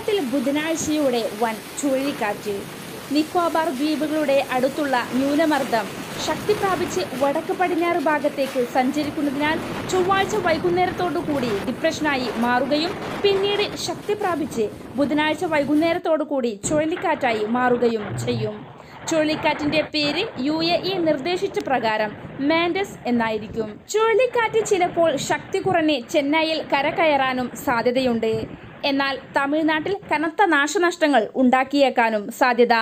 കേരളത്തിൽ ബുധനാഴ്ചയോടെ വൻ ചുഴലിക്കാറ്റ്. നിക്കോബാർ ദ്വീപുകളുടെ അടുത്തുള്ള ന്യൂനമർദ്ദം ശക്തി പ്രാപിച്ച് വടക്ക് പടിഞ്ഞാറ് ഭാഗത്തേക്ക് സഞ്ചരിക്കുന്നതിനാൽ ചൊവ്വാഴ്ച വൈകുന്നേരത്തോടു കൂടി ഡിപ്രഷനായി മാറുകയും പിന്നീട് ശക്തി പ്രാപിച്ച് ബുധനാഴ്ച വൈകുന്നേരത്തോടു കൂടി ചുഴലിക്കാറ്റായി മാറുകയും ചെയ്യും. ചുഴലിക്കാറ്റിന്റെ പേര് യു എ ഇ നിർദ്ദേശിച്ച പ്രകാരം മാൻഡസ് എന്നായിരിക്കും. ചുഴലിക്കാറ്റ് ചിലപ്പോൾ ശക്തി കുറഞ്ഞ് ചെന്നൈയിൽ കരകയറാനും സാധ്യതയുണ്ട്. എന്നാൽ തമിഴ്നാട്ടിൽ കനത്ത നാശനഷ്ടങ്ങൾ ഉണ്ടാക്കിയേക്കാനും സാധ്യത.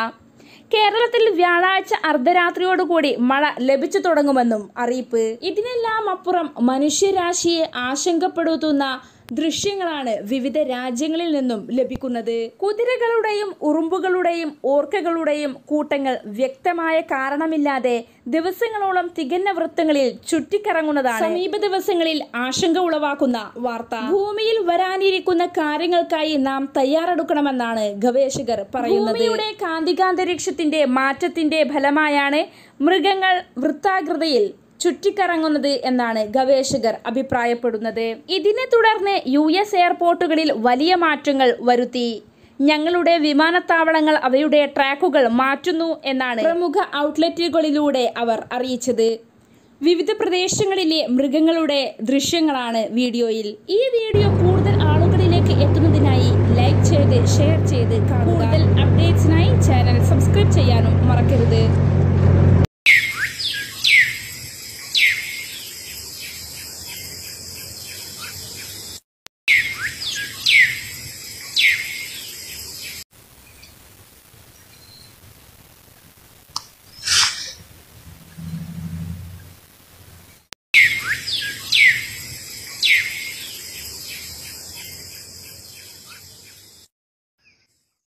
കേരളത്തിൽ വ്യാഴാഴ്ച അർദ്ധരാത്രിയോടുകൂടി മഴ ലഭിച്ചു തുടങ്ങുമെന്നും അറിയിപ്പ്. ഇതിനെല്ലാം അപ്പുറം മനുഷ്യരാശിയെ ആശങ്കപ്പെടുത്തുന്ന ദൃശ്യങ്ങളാണ് വിവിധ രാജ്യങ്ങളിൽ നിന്നും ലഭിക്കുന്നത്. കുതിരകളുടെയും ഉറുമ്പുകളുടെയും ഓർക്കകളുടെയും കൂട്ടങ്ങൾ വ്യക്തമായ കാരണമില്ലാതെ ദിവസങ്ങളോളം തികഞ്ഞ വൃത്തങ്ങളിൽ ചുറ്റിക്കറങ്ങുന്നതാണ്. സമീപ ദിവസങ്ങളിൽ ആശങ്ക ഉളവാക്കുന്ന വാർത്ത. ഭൂമിയിൽ വരാനിരിക്കുന്ന കാര്യങ്ങൾക്കായി നാം തയ്യാറെടുക്കണമെന്നാണ് ഗവേഷകർ പറയുന്നത്. ഭൂമിയുടെ കാന്തികാന്തരീക്ഷത്തിന്റെ മാറ്റത്തിന്റെ ഫലമായാണ് മൃഗങ്ങൾ വൃത്താകൃതിയിൽ ചുറ്റിക്കറങ്ങുന്നത് എന്നാണ് ഗവേഷകർ അഭിപ്രായപ്പെടുന്നത്. ഇതിനെ തുടർന്ന് യു എസ് എയർപോർട്ടുകളിൽ വലിയ മാറ്റങ്ങൾ വരുത്തി. ഞങ്ങളുടെ വിമാനത്താവളങ്ങൾ അവയുടെ ട്രാക്കുകൾ മാറ്റുന്നു എന്നാണ് പ്രമുഖ ഔട്ട്ലെറ്റുകളിലൂടെ അവർ അറിയിച്ചത്. വിവിധ പ്രദേശങ്ങളിലെ മൃഗങ്ങളുടെ ദൃശ്യങ്ങളാണ് വീഡിയോയിൽ. ഈ വീഡിയോ കൂടുതൽ ആളുകളിലേക്ക് എത്തുന്നതിനായി ലൈക്ക് ചെയ്ത് ഷെയർ ചെയ്ത് കൂടുതൽ അപ്ഡേറ്റ്സിനായി ചാനൽ സബ്സ്ക്രൈബ് ചെയ്യാനും മറക്കരുത്.